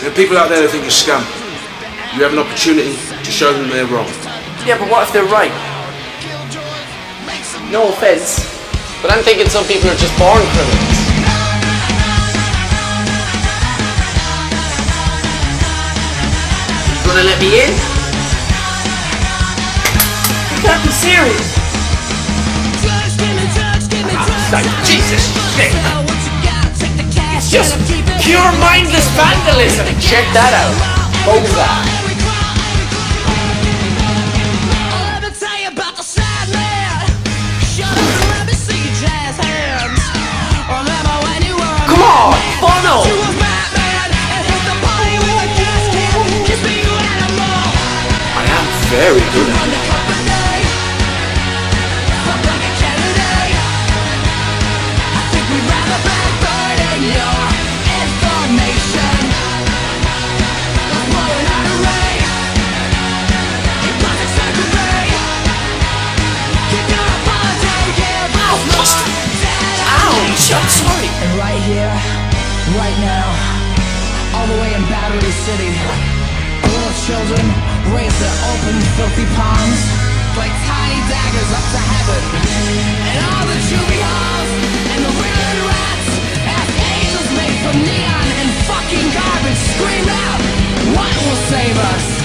There are people out there who think you're scum. You have an opportunity to show them they're wrong. Yeah, but what if they're right? No offense, but I'm thinking some people are just born criminals. You gonna let me in? You can't be serious. Like, ah, Jesus shit! It's just pure mindless vandalism! Check that out. Come on, Bono! I am very good at it. right now All the way in Battery City Little children raise their open filthy palms Like tiny daggers up to heaven And all the juvie halls and the Ritalin rats As angels made from neon and fucking garbage Scream out, what will save us?